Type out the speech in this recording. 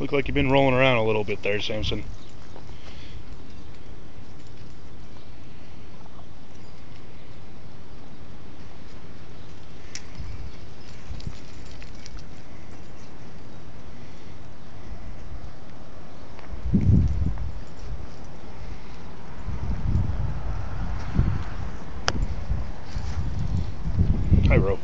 Look like you've been rolling around a little bit there, Samson. Hi, Rope.